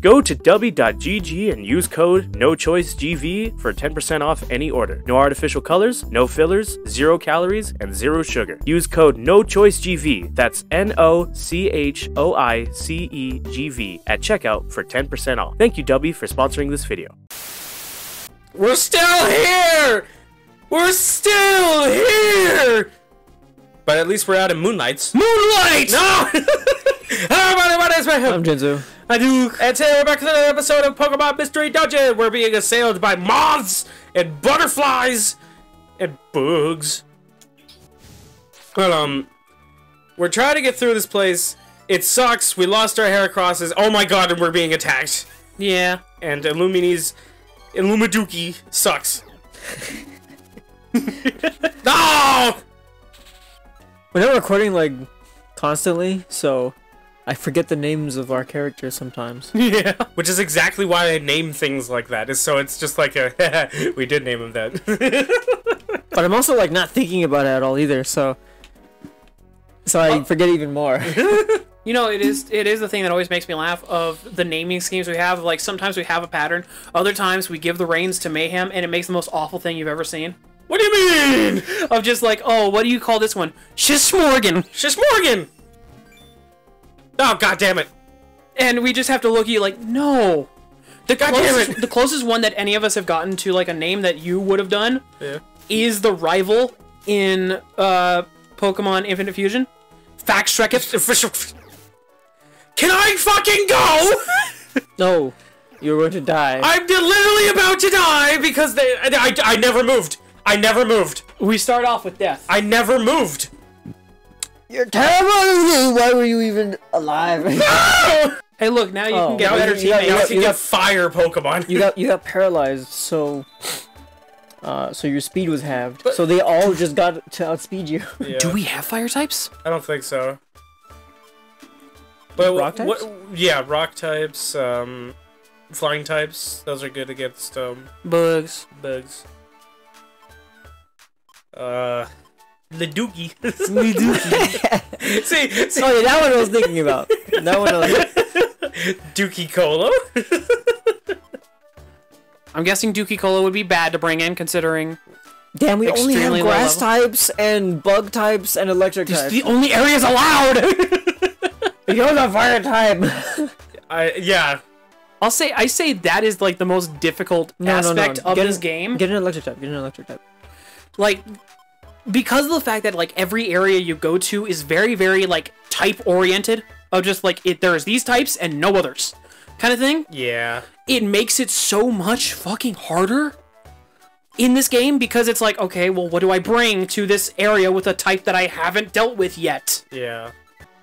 Go to w.gg and use code NOCHOICEGV for 10% off any order. No artificial colors, no fillers, zero calories, and zero sugar. Use code NOCHOICEGV, that's N O C H O I C E G V, at checkout for 10% off. Thank you, W, for sponsoring this video. We're still here! We're still here! But at least we're out in Moonlights. Moonlight! No! Hello, everybody, my name's Mayhem. I'm Jinzu. I do. And today we're back to another episode of Pokemon Mystery Dungeon. We're being assailed by moths and butterflies and bugs. Well, um, we're trying to get through this place. It sucks. We lost our hair crosses. Oh my god, and we're being attacked. Yeah, and Illumini's Illumiduki sucks. no! We're not recording like constantly, so I forget the names of our characters sometimes. Yeah, which is exactly why I name things like that. Is so it's just like a we did name him that. But I'm also like not thinking about it at all either, so so I forget even more. You know, it is it is the thing that always makes me laugh of the naming schemes we have. Like sometimes we have a pattern, other times we give the reins to mayhem, and it makes the most awful thing you've ever seen. What do you mean? Of just like, oh, what do you call this one? Shismorgan. Just Morgan. Oh god damn it! And we just have to look at you like, no. The God damn closest, it. the closest one that any of us have gotten to like a name that you would have done Yeah. is the rival in uh, Pokemon Infinite Fusion. Fax Shrekif. Can I fucking go? no, you're going to die. I'm literally about to die because they, I, I never moved. I never moved. We start off with death. I never moved. You're terrible. Why were you even alive? Hey, look, now you Oh, can get now better you- you got- teammates. Now I got- can you get got- fire Pokemon. you got you got paralyzed, so uh, so your speed was halved. so they all just got to outspeed you. Yeah. Do we have fire types? I don't think so. But Rock what- types? yeah, rock types, um, flying types. Those are good against um Bugs. bugs. Uh, Leduki. see, see, oh yeah, that one I was thinking about. That one I was. Dookie Colo. I'm guessing Dookie Cola would be bad to bring in, considering Damn, we only have grass types and bug types and electric it's types. the only areas allowed. You're the fire type. I yeah. I'll say I say that is like the most difficult No, no, no. aspect of Get this an- game. Get an electric type. Get an electric type. Like because of the fact that like every area you go to is very very like type oriented of just like it there's these types and no others kind of thing Yeah. it makes it so much fucking harder in this game because it's like okay well what do i bring to this area with a type that i haven't dealt with yet Yeah.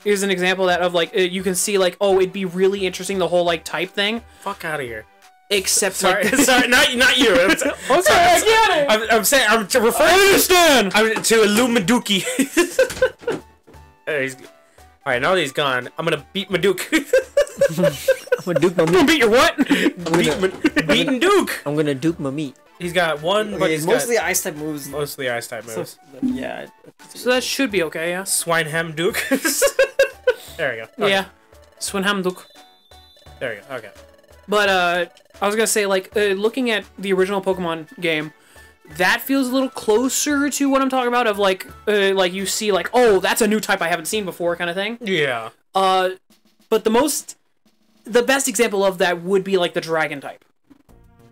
here's an example of that of like uh, you can see like oh it'd be really interesting the whole like type thing Fuck out of here. Except Sorry, like sorry, not not you. I'm, okay oh, i get it I'm, I'm saying I'm to i understand I'm to Illumiduki. hey, all right, now that he's gone, I'm gonna beat Maduke. I'm gonna duke my meat. beat your what beat, Ma- beating Duke. I'm gonna duke my meat. He's got one, but he's mostly got ice type moves. mostly ice type moves. yeah. so that should be okay yeah Swineham Duke. there we go. Okay, Yeah. Swinhamduk. There we go. Okay. But uh I was gonna say like uh, looking at the original Pokemon game, that feels a little closer to what I'm talking about of like uh, like you see like oh that's a new type I haven't seen before kind of thing. Yeah. Uh, but the most the best example of that would be like the Dragon type.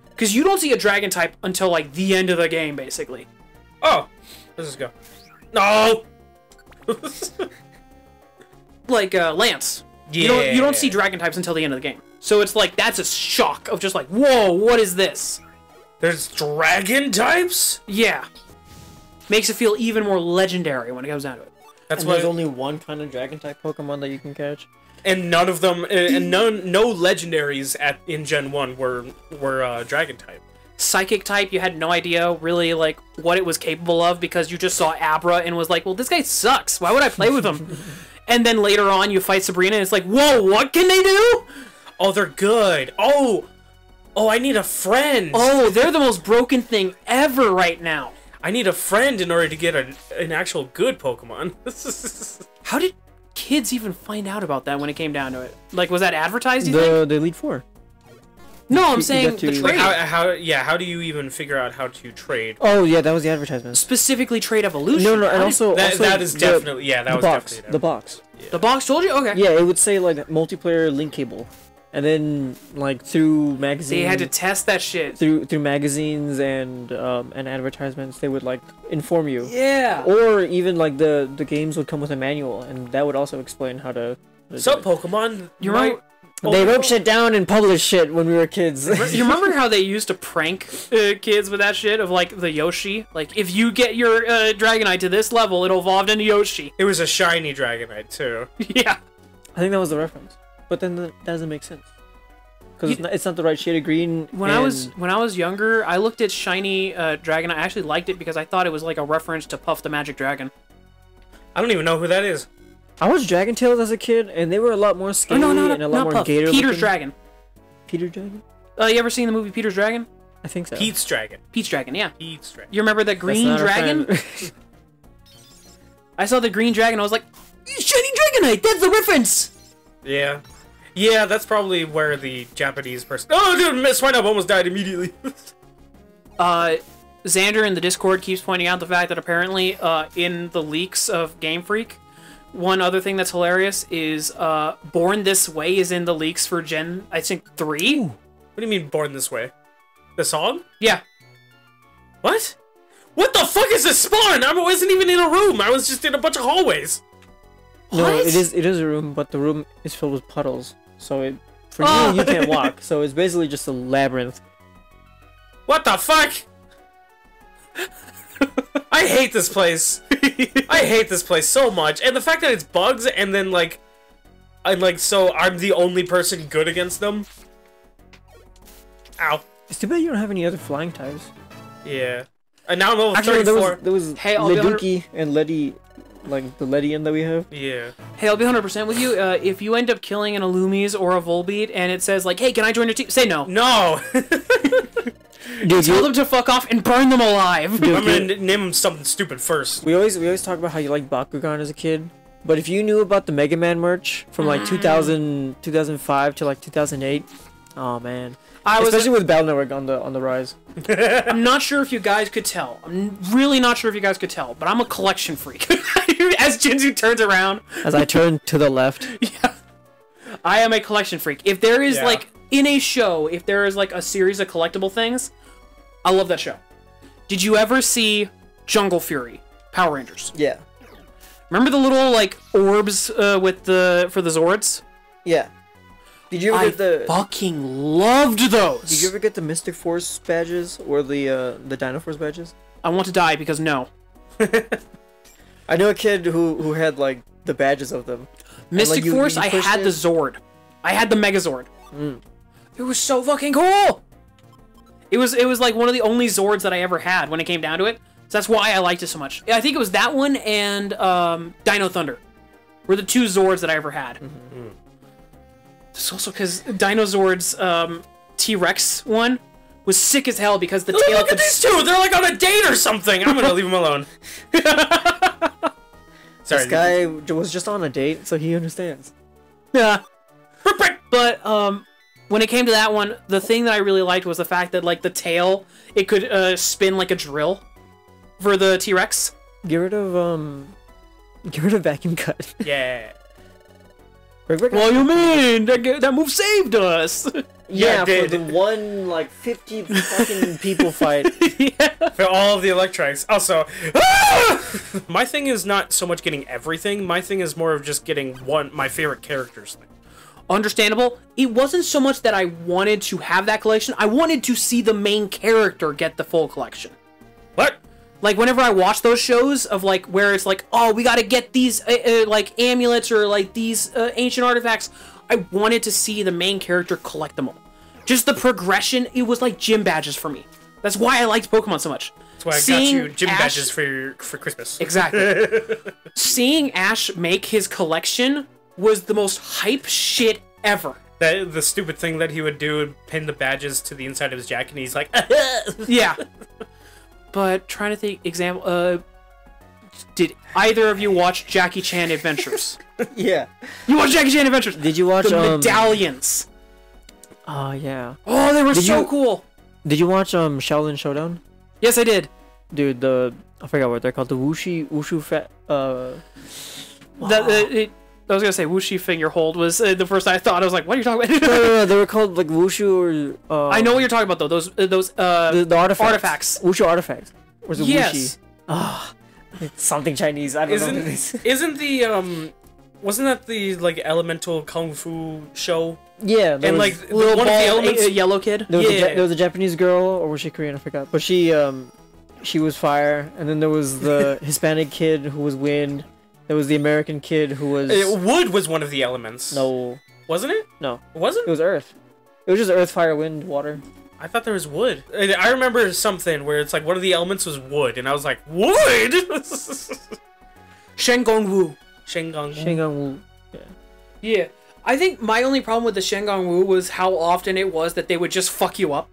Because you don't see a Dragon type until like the end of the game, basically. Oh, let's just go. No. Like uh, Lance, you don't you don't see Dragon types until the end of the game. So it's like that's a shock of just like whoa, what is this? There's dragon types. Yeah. Makes it feel even more legendary when it comes down to it. That's And why. there's only one kind of dragon type Pokemon that you can catch. and none of them, and and none, no legendaries at in Gen One were were uh, dragon type. Psychic type, you had no idea really like what it was capable of because you just saw Abra and was like, well, this guy sucks. Why would I play with him? and then later on, you fight Sabrina and it's like, whoa, what can they do? Oh, they're good. Oh, oh, I need a friend. Oh, they're the most broken thing ever right now. I need a friend in order to get an, an actual good Pokemon. How did kids even find out about that when it came down to it? Like, was that advertised? You think? The the Elite Four. No, I'm you saying got the to- Like trade. how, how yeah how do you even figure out how to trade? Oh yeah, that was the advertisement. specifically trade evolution. No, no, How and also, That, also that is the- definitely yeah that the was box. definitely The box. the box told you. Okay. Yeah, it would say like multiplayer link cable, and then like through magazines. They had to test that shit. through through magazines and um, and advertisements, they would like inform you. Yeah. Or even like the the games would come with a manual, and that would also explain how to. how to So. Pokemon, You might- remember- They wrote shit down and published shit when we were kids. you remember how they used to prank uh, kids with that shit of like the Yoshi? Like, if you get your uh, Dragonite to this level, it'll evolve into Yoshi. It was a shiny Dragonite too. yeah. I think that was the reference, but then that doesn't make sense because it's not, it's not the right shade of green. When I was when I was younger, I looked at shiny uh, Dragonite. I actually liked it because I thought it was like a reference to Puff the Magic Dragon. I don't even know who that is. I watched Dragon Tales as a kid, and they were a lot more Oh scary no, no, and a lot more Puff. gator. Peter's looking. Dragon. Peter Dragon. Uh, you ever seen the movie Peter's Dragon? I think so. Pete's Dragon. Pete's Dragon, yeah. Pete's Dragon. You remember that green dragon? I saw the green dragon. I was like, shiny Dragonite. That's the reference. Yeah. Yeah, that's probably where the Japanese person. Oh, dude, Miss Swineup almost died immediately. Uh, Xander in the Discord keeps pointing out the fact that apparently, uh, in the leaks of Game Freak, one other thing that's hilarious is uh, Born This Way is in the leaks for Gen, I think three. what do you mean, Born This Way? The song? Yeah, What? What the fuck is this spawn? I wasn't even in a room. I was just in a bunch of hallways. No, What? it is it is a room, but the room is filled with puddles. So it for Oh. you you can't oh. walk. So it's basically just a labyrinth. What the fuck? I hate this place. I hate this place so much, and the fact that it's bugs, and then like, I'm like, so I'm the only person good against them. Ow. It's too bad you don't have any other flying types. Yeah. And now I'm level Actually, there 34. was there was Hey, I'll be honest- Leduki and Letty, like the Ledian that we have. Yeah. Hey, I'll be 100% with you. Uh, if you end up killing an Illumise or a Volbeat and it says, like, hey, can I join your team? Say no. No. Dude, Tell you, them to fuck off and burn them alive. dude, I'm gonna name him something stupid first. we always we always talk about how you like Bakugan as a kid, but if you knew about the Mega Man merch from like Mm. 2000 2005 to like 2008, oh man, I was. especially with Battle Network on the on the rise. I'm not sure if you guys could tell. I'm really not sure if you guys could tell, but I'm a collection freak. As Jinzu turns around, As I turn to the left, yeah, I am a collection freak. If there is Yeah. like in a show, if there is like a series of collectible things, I love that show. Did you ever see Jungle Fury, Power Rangers? yeah, Remember the little like orbs uh, with the for the Zords? yeah. Did you ever I get the fucking loved those. Did you ever get the Mystic Force badges or the uh, the Dino Force badges? I want to die because no. I know a kid who who had like the badges of them. Mystic you- Force, you I had the? Zord. I had the Megazord. Mm. It was so fucking cool. It was it was like one of the only Zords that I ever had when it came down to it. So that's why I liked it so much. I think it was that one and um, Dino Thunder were the two Zords that I ever had. Mm-hmm. It's also because Dino Zord's um, T Rex one was sick as hell because the Look, tail look at could these two. They're like on a date or something. I'm gonna leave them alone. Sorry. This guy was just on a date, so he understands. Yeah. But um, when it came to that one, the thing that I really liked was the fact that like the tail, it could uh, spin like a drill for the T Rex. Get rid of um, get rid of vacuum cut. Yeah. Rick Rick- What do you mean? That that move saved us. yeah, it for did. the one like fifty fucking people fight. yeah. For all of the electronics. Also, ah! my thing is not so much getting everything. My thing is more of just getting one my favorite characters thing. Understandable. It wasn't so much that I wanted to have that collection. I wanted to see the main character get the full collection. Like whenever I watch those shows of like where it's like, oh, we got to get these uh, uh, like amulets or like these uh, ancient artifacts, I wanted to see the main character collect them all. Just the progression, it was like gym badges for me. That's why I liked Pokemon so much. That's why I Seeing got you gym Ash- badges for your, for Christmas. Exactly. Seeing Ash make his collection was the most hype shit ever. That the stupid thing that he would do would pin the badges to the inside of his jacket, and he's like, Yeah. But trying to think example uh Did either of you watch Jackie Chan Adventures? Yeah. you watched Jackie Chan Adventures? Did you watch The um? medallions. Oh yeah. Oh, they were Did so you- cool. Did you watch um Xiaolin Showdown? Yes, I did. Dude, the I forgot what they're called. The Wuxi Wushu Fat. Uh. That uh, it, I was gonna say Wuxi finger hold was uh, the first I thought. I was like, what are you talking about? no, no, they were called like Wushu or. Uh, I know what you're talking about though. Those uh, those uh the, the artifacts. artifacts. Wushu artifacts. Or is it Yes. Wuxi? Ah, it's something Chinese. I don't know what it Isn't is. isn't the um wasn't that the like elemental kung fu show? Yeah, And like little one of the elements uh, yellow kid. there was, a, yeah. Ja- there was a Japanese girl, or was she Korean? I forgot. But she um, she was fire, and then there was the Hispanic kid who was wind. There was the American kid who was Uh, wood was one of the elements. no, wasn't it? no. It wasn't. It was earth. It was just earth, fire, wind, water. I thought there was wood. I I remember something where it's like one of the elements was wood, and I was like, wood. Shen Gong Wu. Shengang. Shingang Wu. Yeah. I think my only problem with the Shen Gong Wu was how often it was that they would just fuck you up.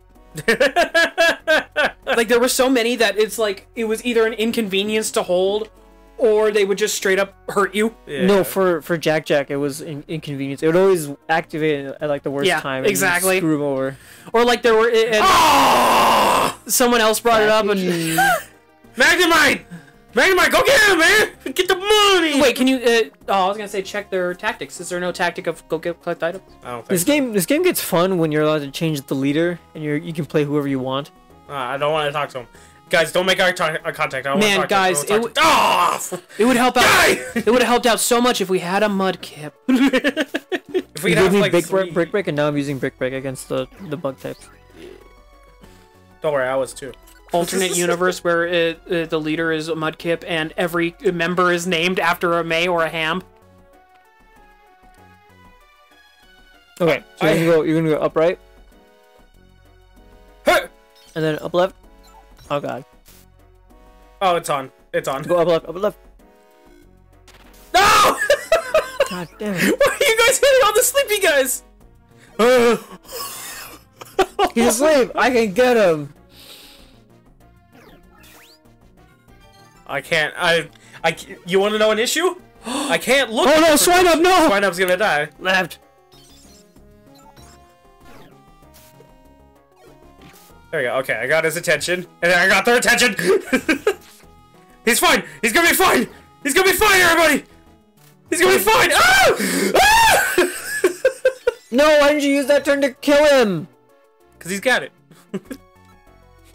Like there were so many that it's like it was either an inconvenience to hold or they would just straight up hurt you. Yeah. No, for for Jack Jack, it was in- inconvenience. It would always activate at like the worst Yeah, time. and exactly. Screw him over. Or like there were and Oh! someone else brought it up and Magnemite! Magnemite, go get him, man! Get the money! Wait, can you uh, oh, I was going to say check their tactics. Is there no tactic of go get collect items? I don't think This so. game, this game gets fun when you're allowed to change the leader, and you are you can play whoever you want. Uh, I don't want to talk to him. Guys, don't make eye, tar- eye contact. I don't Man, talk guys, to it I don't wanna talk to- It would help out. Die! it would have helped out so much if we had a mudkip. If we You could gave have me like big three... brick, brick break, and now I'm using brick break against the the bug types. Don't worry, I was too. alternate universe where it, uh, the leader is a mudkip and every member is named after a May or a Ham. Okay, so you're gonna go, you're gonna go up right, and then up left. Oh god, Oh, it's on. It's on. go up left, up left. No! God damn it! Why are you guys hitting all the sleepy guys? He's asleep. I can get him. I can't. I. I. You want to know an issue? I can't look. Oh no, swine up! No. Swine up's gonna die. Left. There we go. Okay, I got his attention, and then I got their attention. He's fine. He's gonna be fine. He's gonna be fine, everybody. He's gonna be fine. Ah! Ah! No, why didn't you use that turn to kill him? Cause he's got it.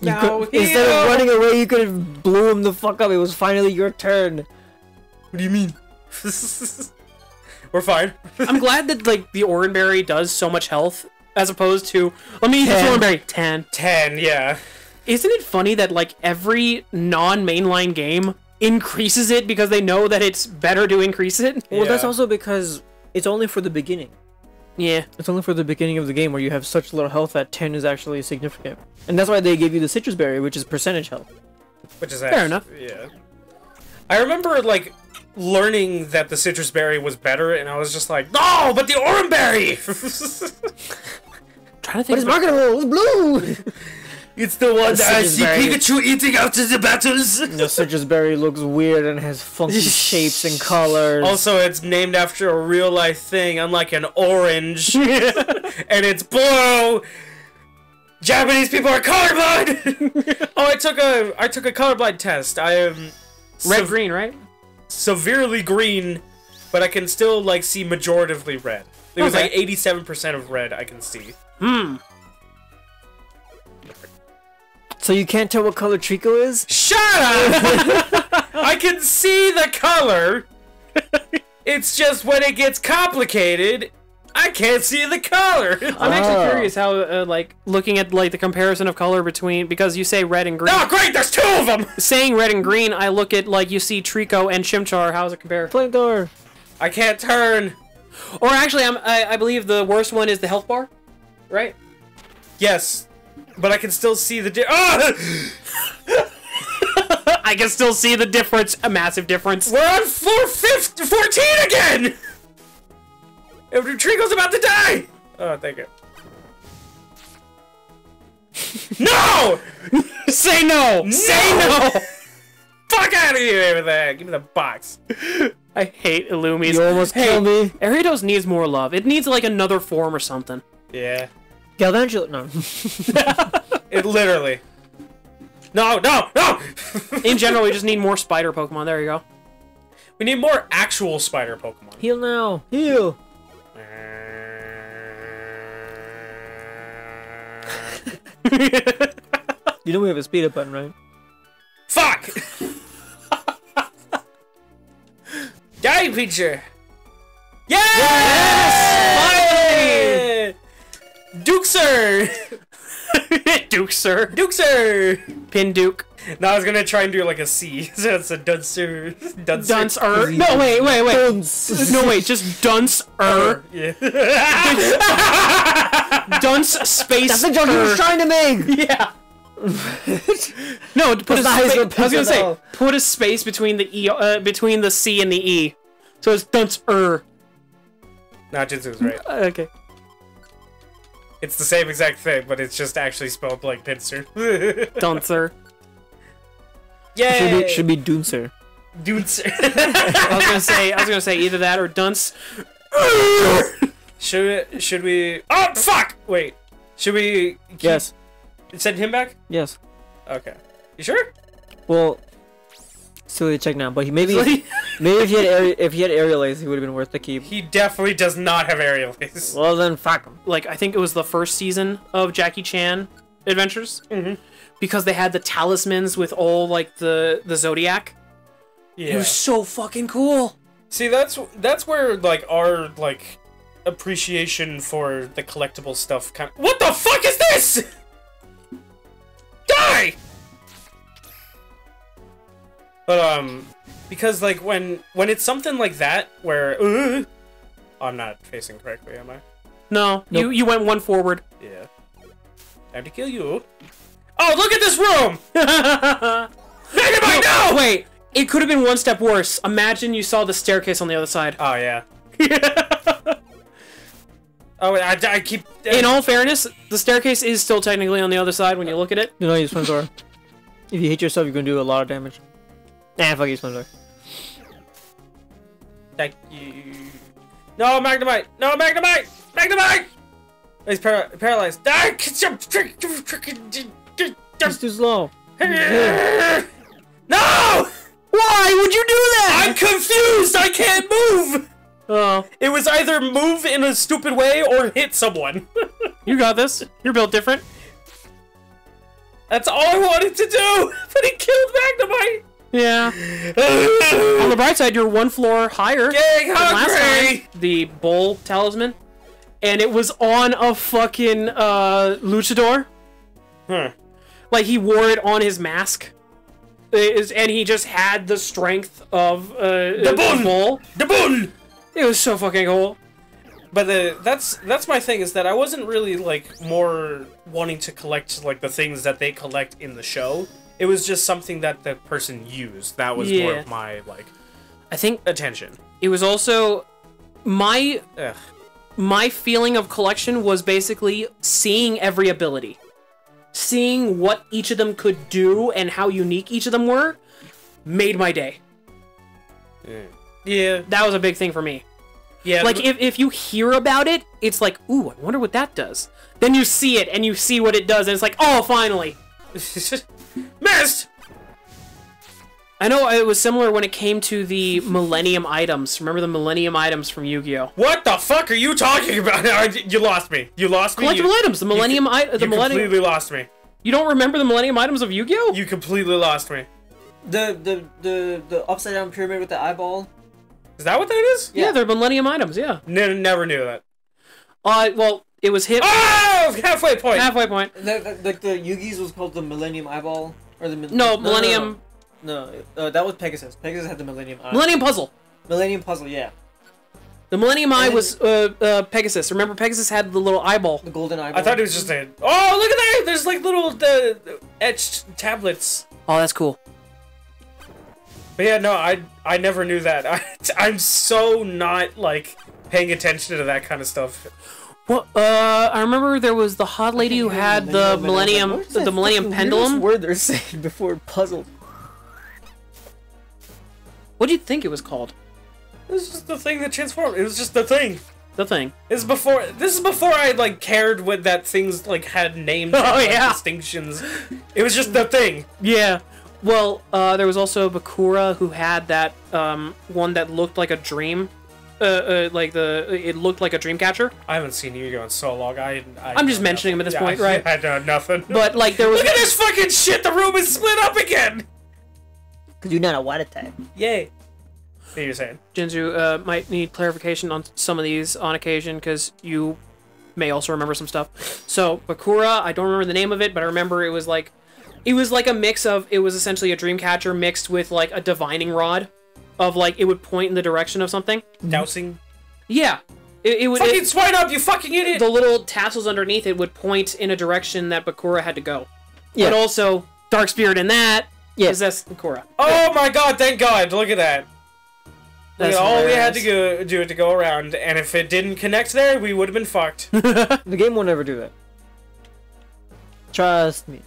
You Now could, instead of running away, you could have blew him the fuck up. It was finally your turn. What do you mean? We're fine. I'm glad that like the Oranberry does so much health as opposed to let me use this Ten. Oranberry ten. Ten. Yeah. Isn't it funny that like every non-mainline game increases it because they know that it's better to increase it? Well, that's also because it's only for the beginning. Yeah. It's only for the beginning of the game where you have such little health that 10 is actually significant. And that's why they gave you the Sitrus berry, which is percentage health. Which is Fair actually, enough. Yeah. I remember like learning that the Sitrus berry was better, and I was just like, no, but the orange berry. trying to think. But it's marketable! It's blue! it's the one that I see Pikachu eating after the battles. the Sitrus berry looks weird and has funky shapes and colors. Also, it's named after a real life thing, unlike an orange, and it's blue. Japanese people are colorblind. oh, I took a I took a colorblind test. I am red sev- green, right? Severely green, but I can still like see majoritively red. It was Okay. like eighty-seven percent of red I can see. Hmm. so you can't tell what color Trico is? Shut up! I can see the color. It's just when it gets complicated, I can't see the color. I'm actually Oh. curious how, uh, like, looking at like the comparison of color between because you say red and green. oh, great! There's two of them. Saying red and green, I look at like you see Trico and Chimchar. How's it compare? Flamethrower! I can't turn. Or actually, I'm, I, I believe the worst one is the health bar, right? Yes, but I can still see the. Di- ah! I can still see the difference, a massive difference. We're on floor 15, 14 again. And Trico's about to die. Oh, thank you. No! Say no. Say no. fuck out of here with that. Give me the box. I hate Illumies. You almost hey, killed me. Ariados needs more love. It needs like another form or something. Yeah. Galvantula. No. It literally. No, no, no! In general, we just need more spider Pokemon. There you go. we need more actual spider Pokemon. Heal now. Heal. You know we have a speed up button, right? Fuck! Die, picture! Yes! Finally! Dukesir! Duke, sir. Duke sir. Pin Duke. Now I was gonna try and do like a C, so it's a Duncer. Duncer. Dunce er. No, wait, wait, wait. Dunce. No, wait. Just Dunce er. Yeah. Dunce space. That's the joke he was trying to make. Yeah. no, put a That's not I was gonna say put a space between the e uh, between the C and the E, so it's dunce er. Not Jinzu's right. Okay. It's the same exact thing, but it's just actually spelled like Pinsir. Duncer. Yay! Should be should be Duncer. Duncer. I was gonna say I was gonna say either that or dunce. should we, should we? Oh fuck! Wait. Should we? Keep, Yes. Send him back. Yes. Okay. You sure? Well, silly to check now, but he maybe maybe if he had area, if he had aerial ace, he would have been worth the keep. He definitely does not have aerial ace. Well then, fuck him. like I think it was the first season of Jackie Chan Adventures Mhm. because they had the talismans with all like the the zodiac. It Yeah. was so fucking cool. See, that's that's where like our like appreciation for the collectible stuff kind. What the fuck is this? But um, because like when when it's something like that where uh, I'm not facing correctly, am I? No, you Nope. you went one forward. Yeah. Time to kill you. Oh, look at this room! Dynamite, no! Wait, it could have been one step worse. Imagine you saw the staircase on the other side. Oh yeah. Oh, I, I keep. In all fairness, the staircase is still technically on the other side when you look at it. You know, use Swindor. If you hit yourself, you're gonna do a lot of damage. Nah, fuck you, Swindor. Thank you. No, Magnemite! No, Magnemite! Magnemite! He's para- paralyzed. Die! It's too slow. No! Why would you do that? I'm confused! I can't move! Oh, It was either move in a stupid way or hit someone. you got this. You're built different. That's all I wanted to do! Yeah. On the bright side, you're one floor higher Getting hungry! time. The bowl talisman, and it was on a fucking uh, luchador. Huh. Like he wore it on his mask. Is- and he just had the strength of uh, the bull! bull. The bull. It was so fucking cool. But the that's that's my thing is that I wasn't really like more wanting to collect like the things that they collect in the show. It was just something that the person used. That was more of my like I think attention. it was also my Ugh. my feeling of collection was basically seeing every ability, seeing what each of them could do and how unique each of them were, made my day. Yeah, That was a big thing for me. yeah. Like if, if you hear about it, it's like, ooh, I wonder what that does. Then you see it and you see what it does, and it's like, oh, finally. missed. I know it was similar when it came to the Millennium items. Remember the Millennium items from Yu-Gi-Oh? What the fuck are you talking about? You lost me. You lost me. Collectible You, items. The Millennium I- the you Millennium. completely lost me. You don't remember the Millennium items of Yu-Gi-Oh? You completely lost me. The the the the upside down pyramid with the eyeball. Is that what that is? yeah, they're Millennium items. Yeah. Ne- never knew that. Uh, well, it was hit Oh, halfway point. halfway point. The, the, like the Yugi's was called the Millennium Eyeball or the mil- No, Millennium No, no, uh, that was Pegasus. Pegasus had the Millennium Eye. Millennium Puzzle. Millennium Puzzle, yeah. The Millennium Eye then- was uh, uh, Pegasus. Remember, Pegasus had the little eyeball. The golden eyeball. I thought it was just a. Oh, look at that! There's like little uh, etched tablets. Oh, that's cool. But yeah, no, I I never knew that. I, I'm so not like paying attention to that kind of stuff. Well, uh, I remember there was the hot lady who had the Millennium, the Millennium Pendulum. word they're saying before puzzle. What do you think it was called? It was just the thing that transformed. It was just the thing. The thing. This is before. This is before I like cared what that things like had names. Oh, and, like, yeah. distinctions. It was just the thing. Yeah. Well, uh, there was also Bakura who had that um, one that looked like a dream. Uh, uh, like the it looked like a Dreamcatcher. I haven't seen Yu-Gi-Oh in so long. I, I I'm just know mentioning him at this nothing. point, Yeah, right? I know nothing. But like there was look at this fucking shit. The room is split up again. Cause you're not a water type. Yay. What are you saying? Jinzu uh, might need clarification on some of these on occasion because you may also remember some stuff. So Bakura, I don't remember the name of it, but I remember it was like it was like a mix of it was essentially a dream catcher mixed with like a divining rod of like it would point in the direction of something. Mm-hmm. Dousing. Yeah, it, it would. Fucking It, swine up, you fucking idiot. the little tassels underneath it would point in a direction that Bakura had to go. Yeah. But also Dark Spirit in that Yeah. possessed Bakura. oh my god! Thank God! Look at that. Look That's at all we had to go do it to go around, and if it didn't connect there, we would have been fucked. The game will never do that. Trust me.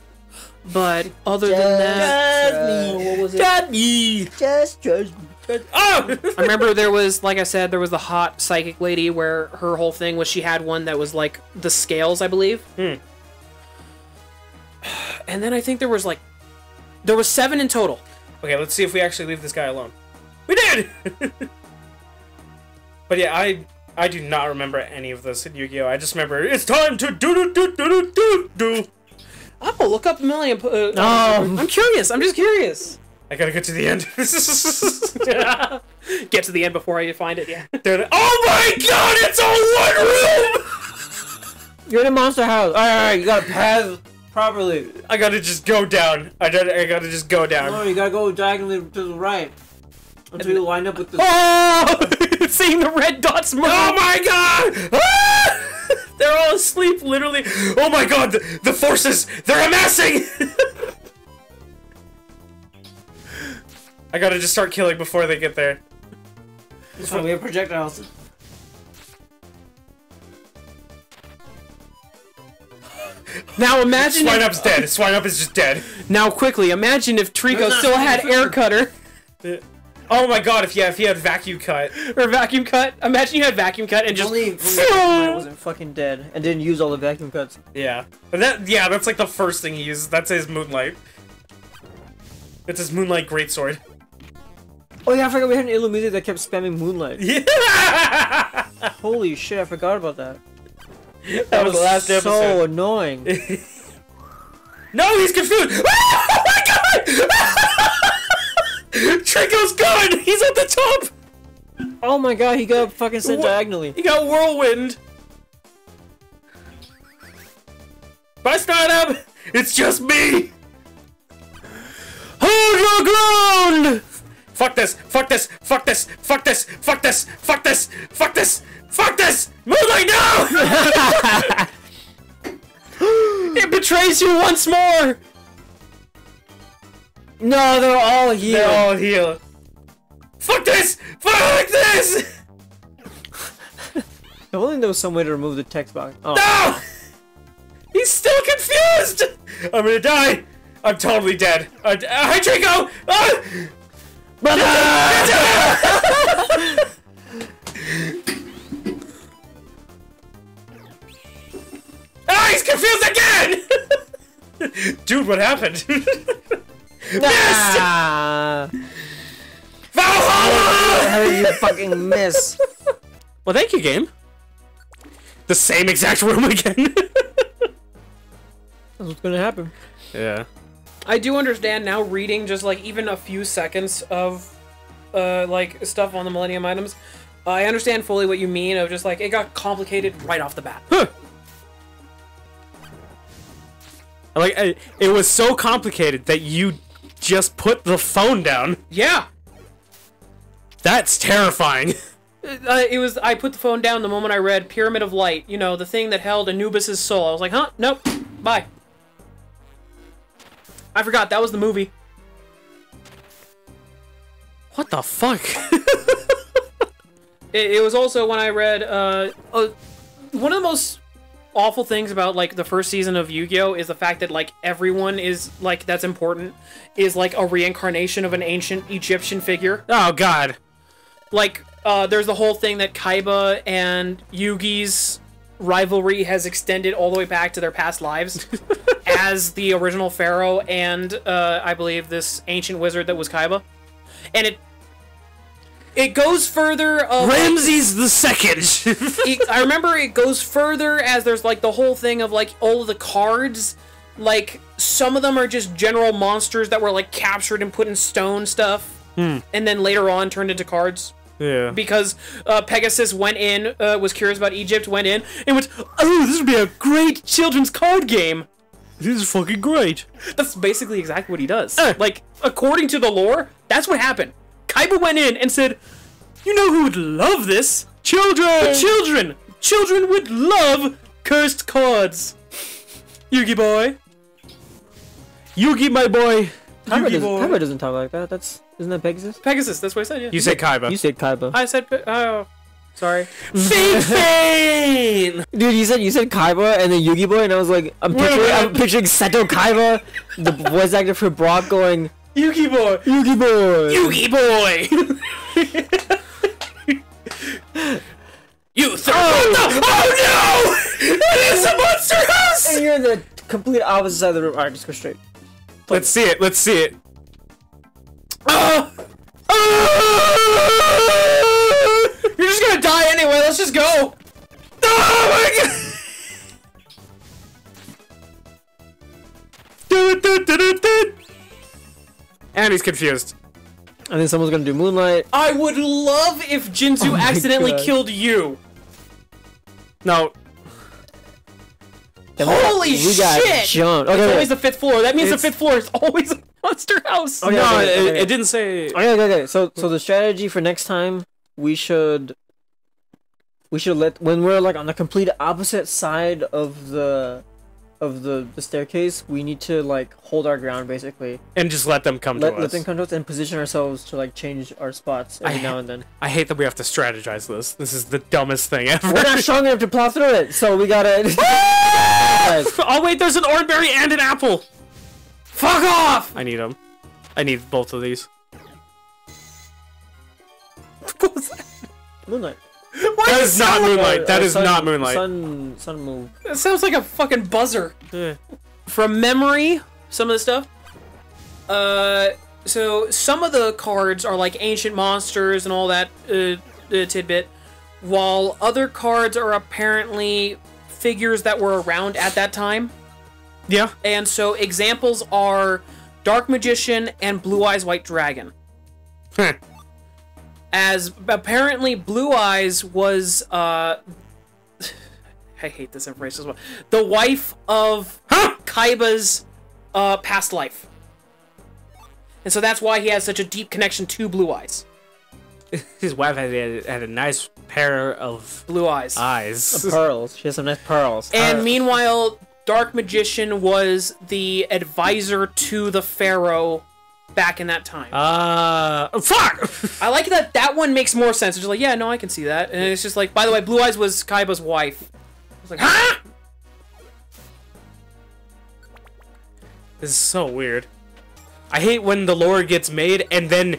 But other than that, Trust me. what was it? God me. Just trust me. Oh. I remember there was, like I said, there was the hot psychic lady where her whole thing was she had one that was like the scales, I believe. Hmm. And then I think there was like, there was seven in total. Okay, let's see if we actually leave this guy alone. We did! but yeah, I I do not remember any of this in Yu-Gi-Oh! I just remember it's time to do do do do do do do. I'm gonna look up a million. Uh, Oh. I'm curious. I'm just curious. I gotta get to the end. Get to the end before I find it. Yeah. oh my god, it's all one room! You're in a monster house. Alright, alright, you gotta pass properly. I gotta just go down. I gotta, I gotta just go down. No, you gotta go diagonally to the right. Until you line up with the. Oh! Seeing the red dots move. Oh my god! Ah! They're all asleep, literally. Oh my god, the, the forces, they're amassing! I gotta just start killing before they get there. It's fine, we have projectiles. Now imagine. Swine If, Up's dead. Swine Up is just dead. now quickly, imagine if Trico still had air cutter uh, Oh my god, if yeah, if he had vacuum cut. or vacuum cut. Imagine you had vacuum cut and just. Only if I wasn't fucking dead and didn't use all the vacuum cuts. Yeah. And that yeah, that's like the first thing he uses. That's his moonlight. It's his moonlight greatsword. Oh yeah, I forgot we had an Illuminated that kept spamming Moonlight. Yeah. Holy shit, I forgot about that. that was the last so episode. annoying. No, he's confused. Oh my god! Trico's gone. He's at the top. oh my god, he got fucking sent What? diagonally. He got whirlwind. Bye, Startup. It's just me. Hold your ground. Fuck this. Fuck this. Fuck this. Fuck this. Fuck this. Fuck this. Fuck this. Fuck this. Moonlight, no! It betrays you once more. No, they're all here. They're all healed. Fuck this. Fuck this. If only there was some way to remove the text box. Oh. No! He's still confused! I'm gonna die! I'm totally dead. Uh, uh, hi, Draco! Ah! ah, he's confused again! Dude, what happened? Ah, Valhalla! how did you fucking miss? Well, thank you, game. The same exact room again. That's what's gonna happen. yeah. I do understand now reading just like even a few seconds of uh like stuff on the Millennium items. I understand fully what you mean of just like it got complicated right off the bat. Huh. Like I, it was so complicated that you just put the phone down. Yeah. That's terrifying. Uh, it was I put the phone down the moment I read Pyramid of Light, you know, the thing that held Anubis's soul. I was like, "Huh? Nope. Bye." I forgot that was the movie. What the fuck? It, it was also when I read uh, uh one of the most awful things about like the first season of Yu-Gi-Oh is the fact that like everyone is like that's important is like a reincarnation of an ancient Egyptian figure. Oh God. Like uh, there's the whole thing that Kaiba and Yugi's rivalry has extended all the way back to their past lives as the original pharaoh and uh, I believe this ancient wizard that was Kaiba, and it it goes further. Of, Ramses the second. I remember it goes further as there's like the whole thing of like all of the cards. Like some of them are just general monsters that were like captured and put in stone stuff, and then later on turned into cards. Yeah. Because uh, Pegasus went in, uh, was curious about Egypt, went in, and went, Oh, this would be a great children's card game. This is fucking great. That's basically exactly what he does. Eh. Like, according to the lore, that's what happened. Kaiba went in and said, You know who would love this? Children. Children! Children would love cursed cards. Yugi boy. Yugi, my boy. Kaiba Yugi doesn't, boy. Kaiba doesn't talk like that. That's isn't that Pegasus? Pegasus, that's what I said, yeah. You said Kaiba. You said Kaiba. I said, Pe- oh, sorry. Fake Fane! Dude, you said you said Kaiba and then Yugi Boy, and I was like, I'm picturing, I'm picturing Seto Kaiba, the voice actor for Brock, going Yugi boy. Yugi Boy. Yugi boy. you throw oh. oh no! It is a monster house! And you're in the complete opposite side of the room. Alright, just go straight. Let's see it. Let's see it. Ah! Ah! You're just gonna die anyway. Let's just go. Oh my god! And he's confused. And then someone's gonna do Moonlight. I would love if Jinzu Oh accidentally God. killed you. No. We- Holy we got shit! jumped. It's Okay, always okay. the fifth floor. That means It's- the fifth floor is always a monster house. Okay, no, okay, it, okay. it didn't say. Okay, okay, okay. So, so the strategy for next time, we should, we should let when we're like on the complete opposite side of the, of the the staircase, we need to like hold our ground basically. And just let them come Let to let them come to us and position ourselves to like change our spots every I- now and then. I hate that we have to strategize this. This is the dumbest thing ever. We're not strong enough to plow through it, so we gotta. Oh wait, there's an orangeberry and an apple. Fuck off! I need them. I need both of these. What was that? Moonlight. Why That does is not sound- moonlight. That Or is sun- not moonlight. Sun, sun move. It sounds like a fucking buzzer. Eh. From memory, some of the stuff. Uh, so some of the cards are like ancient monsters and all that uh, uh, tidbit, while other cards are apparently figures that were around at that time. Yeah. And so examples are Dark Magician and Blue Eyes White Dragon. Heh. As apparently Blue Eyes was uh I hate this information as well. The wife of Huh? Kaiba's uh past life. And so that's why he has such a deep connection to Blue Eyes. His wife had a, had a nice pair of Blue Eyes. eyes. Pearls. She has some nice pearls. And Uh, meanwhile, Dark Magician was the advisor to the Pharaoh back in that time. Uh, fuck! I like that that one makes more sense. It's just like, yeah, no, I can see that. And it's just like, by the way, Blue Eyes was Kaiba's wife. I was like, huh? This is so weird. I hate when the lore gets made and then,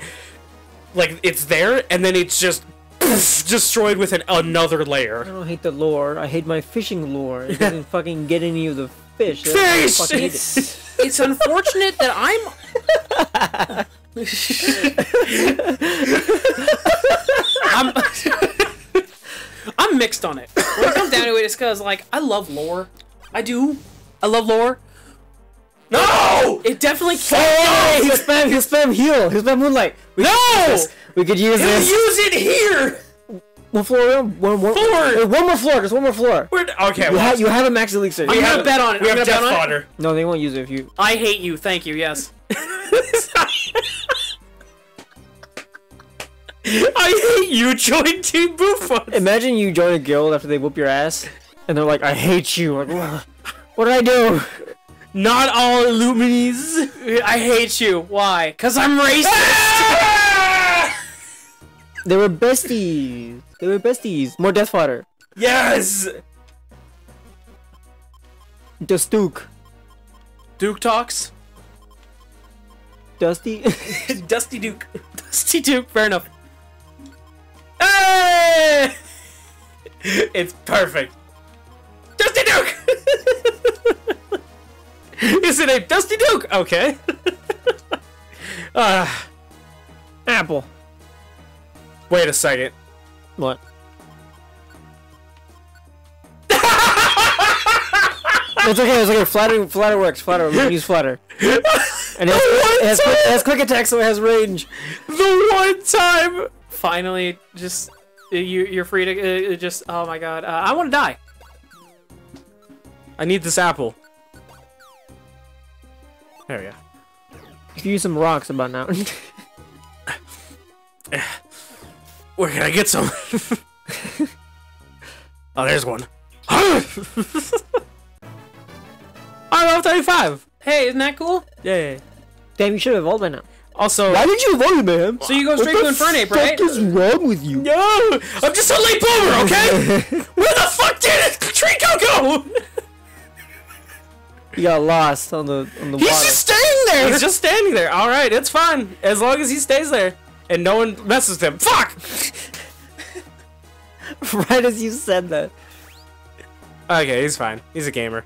like, it's there and then it's just destroyed with an, another layer. I don't hate the lore. I hate my fishing lore. It doesn't fucking get any of the fish. That's Fish! it. It's, it's unfortunate that I'm. I'm. I'm mixed on it. When it comes down to it, it's because like I love lore. I do. I love lore. No! It definitely Hey, can't. he'll spam, he'll spam heal, he'll spam moonlight. We No! We could use He'll this. use it here. One floor, one, one, Floor. uh, one more floor, just one more floor. We're, okay, You, well, ha- you have a max elixir. I'm gonna bet on it. we I'm have gonna death on it. fodder. No, they won't use it if you. I hate you. Thank you. Yes. I hate you, join Team Buffon. Imagine you join a guild after they whoop your ass, and they're like, "I hate you." Like, what did I do? Not all Illuminis. I hate you. Why? Cause I'm racist. They were besties. They were besties. More death fodder. Yes! Dustuke. Duke Duke talks. Dusty. Dusty Duke. Dusty Duke. Fair enough. Hey! It's perfect. Dusty Duke. Is it a Dusty Duke? Okay. uh, Apple. Wait a second. What? it's okay, it's okay. Flatter, flatter works. Flatter, we can use flatter. And it has, it, has quick, it has quick attack, so it has range. The one time. Finally, just you you're free to uh, just. Oh my god, uh, I want to die. I need this apple. There we go. You can use some rocks about now. Where can I get some? oh, there's one. I'm level 35. Hey, isn't that cool? Yeah. Damn, you should have evolved by now. Also, Why did you evolve, man? So you go straight to Infernape, right? What the fuck is wrong with you? no, I'm just a late bloomer, okay? Where the fuck did it? Treecko go? He got lost on the on the He's water. just staying there. He's just standing there. All right, it's fine as long as he stays there and no one messes with him. Fuck. right as you said that. Okay, he's fine. He's a gamer.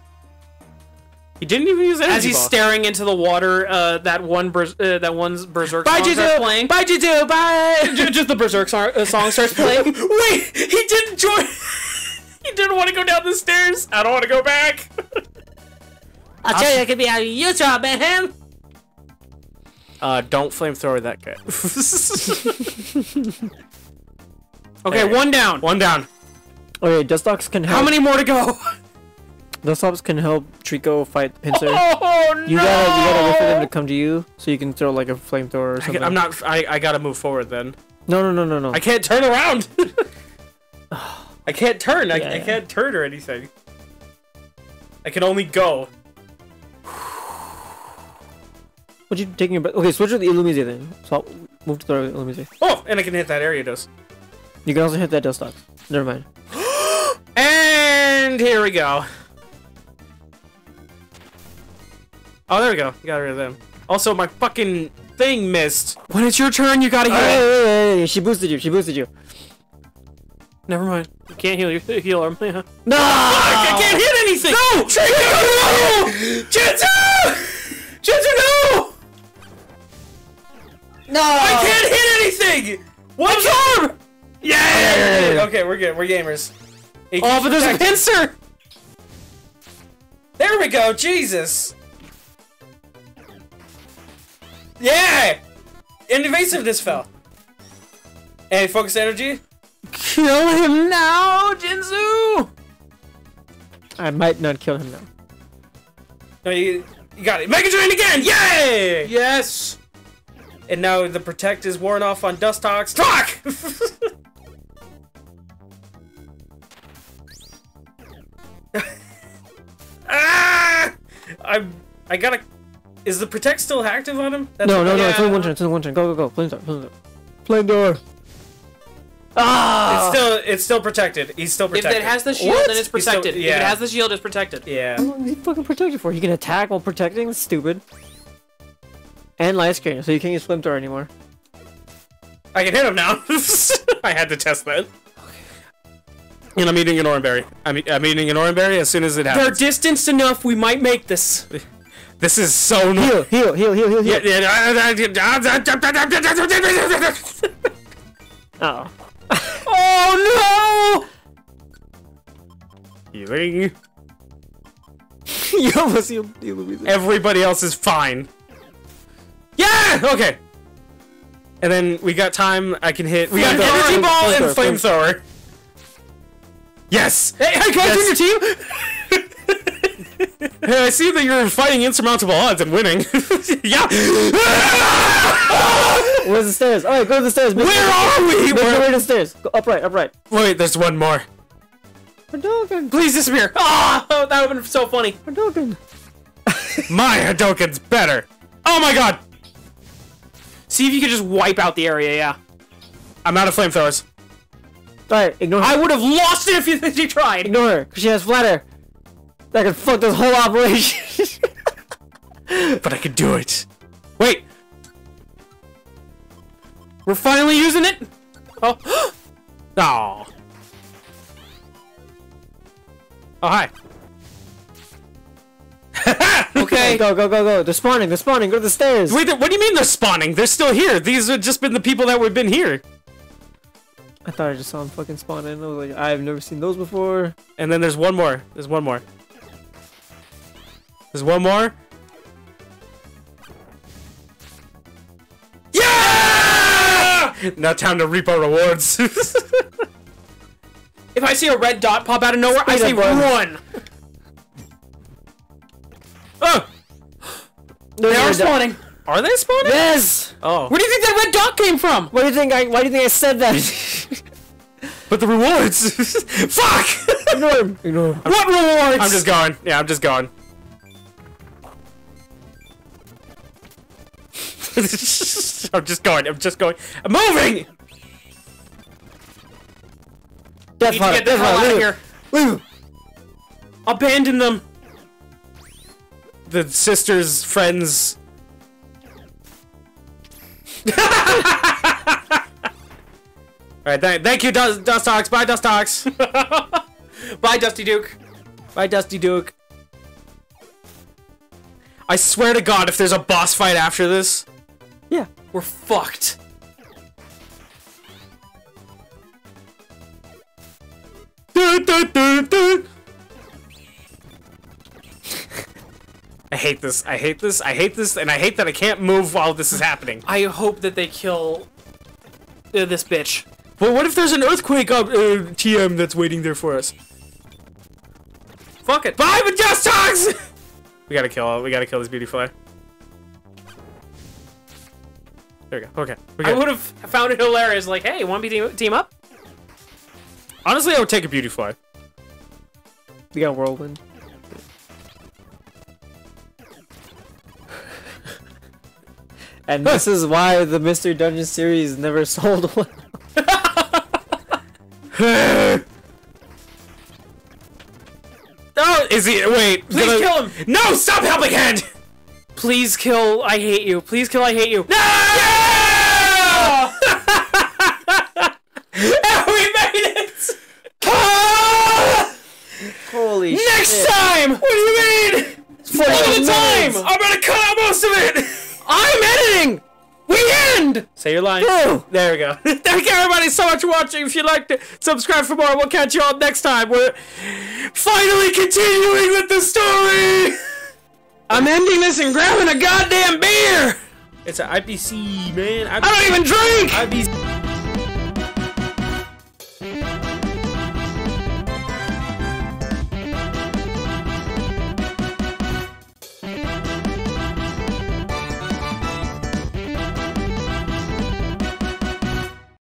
He didn't even use energy As he's ball. staring into the water, uh, that one ber- uh, that one's berserk Bye, song starts playing. Bye, Jitu. Bye. Ju- Just the berserk song, uh, song starts playing. Wait, he didn't join. he didn't want to go down the stairs. I don't want to go back. I'll tell you, it could be out of Utah, man. Uh, don't flamethrower that guy. Okay, There. one down. One down. Okay, Dustox can help. How many more to go? Dustox can help Treecko fight the Pinsir. Oh no! You gotta, you gotta wait for them to come to you, so you can throw like a flamethrower or I something. can, I'm not. I, I gotta move forward then. No, no, no, no, no. I can't turn around. I can't turn. I, Yeah, I yeah. can't turn or anything. I can only go. What you taking your breath? Okay, switch with the Illumise then. So I'll move to the Illumise. Oh, and I can hit that area dose. You can also hit that Dustox. Never mind. And here we go. Oh, there we go. Got rid of them. Also, my fucking thing missed. When it's your turn, you gotta heal. Hey, it. hey, hey, hey, she boosted you. She boosted you. Never mind. You can't heal your heal him. Yeah. No! I can't hit anything. No, Treecko, no! Jinzu, Jinzu, no! No! I can't hit anything. What's Yeah. Okay, we're good. We're gamers. Hey, Oh, but there's a Pinsir. There we go. Jesus. Yeah. And evasiveness fell. Hey, focus energy. Kill him now, Jinzu. I might not kill him now. No, you, you got it. Mega Drain again! Yay! Yes. And now the protect is worn off on Dustox. Fuck! ah! I'm. I gotta. Is the protect still active on him? That's No, no, no, yeah. it's only one turn, it's only one turn. Go, go, go. Flame door, flame door. Flame door. Ah! It's still. It's still protected. He's still protected. If it has the shield, What? then it's He's still- protected. If it has the shield, it's protected. Yeah. How long is he fucking protected for? He can attack while protecting? That's stupid. And light screen, so you can't use flamethrower anymore. I can hit him now. I had to test that. And I'm eating an oranberry. I'm, I'm eating an oranberry as soon as it happens. They're distanced enough. We might make this. This is so no- Heal, heal, heal, heal, heal, heal. Yeah, yeah. Oh. Oh Healing. you almost healed, healed Louisa. Everybody else is fine. Yeah. Okay. And then we got time. I can hit. We got an Flamethrower. energy ball and Flamethrower. Yes. Hey, hey, can I join your team? Hey, I see that you're fighting insurmountable odds and winning. yeah. Where's the stairs? Alright, go to the stairs. Make Where are we? Make Where- way to the stairs. Go upright, upright. Wait, there's one more. Hadouken! Please disappear. Ah! Oh, that would have been so funny. Hadouken! My Hadouken's better. Oh my god. See if you could just wipe out the area. Yeah. I'm out of flamethrowers. Alright, ignore her. I would have lost it if you, if you tried. Ignore her, because she has flatter. That could fuck this whole operation. But I could do it. Wait. We're finally using it. Oh, Oh. Oh hi. okay. go, go, go, go. They're spawning, they're spawning. Go to the stairs. Wait, what do you mean they're spawning? They're still here. These have just been the people that have been here. I thought I just saw him fucking spawn in. I was like, I've never seen those before. And then there's one more. There's one more. There's one more. Yeah! Now time to reap our rewards. If I see a red dot pop out of nowhere, I Speed say up, bud. run. oh, They're They are gonna die. Spawning. are they spawning? Yes. Oh, Where do you think that red dot came from? Why do you think I? Why do you think I said that? but the rewards. Fuck! ignore him. Ignore him. What rewards? I'm just going. Yeah, I'm just going. I'm just going. I'm just going. I'm moving. Death need to get the hell fodder, out of here. him. Abandon them. The sisters, friends. All right, th- thank you, Dust, Dustox. Bye, Dustox. Bye, Dusty Duke. Bye, Dusty Duke. I swear to God, if there's a boss fight after this, Yeah. We're fucked. I hate this. I hate this. I hate this, and I hate that I can't move while this is happening. I hope that they kill uh, this bitch. But what if there's an earthquake up uh, TM that's waiting there for us? Fuck it. Bye, but just talks. we gotta kill. We gotta kill this Beautifly. There we go. Okay. we I would have found it hilarious. Like, hey, want to be team, team up? Honestly, I would take a Beautifly. We got whirlwind. And this is why the Mystery Dungeon series never sold one. Oh, is he? Wait. Please kill him. No! Stop helping hand! Please kill. I hate you. Please kill. I hate you. No! we Say your line. Ew. There we go. Thank you everybody so much for watching. If you liked it, subscribe for more. We'll catch you all next time. We're finally continuing with the story! I'm ending this and grabbing a goddamn beer. It's an IPC, man. I don't even drink. IPC.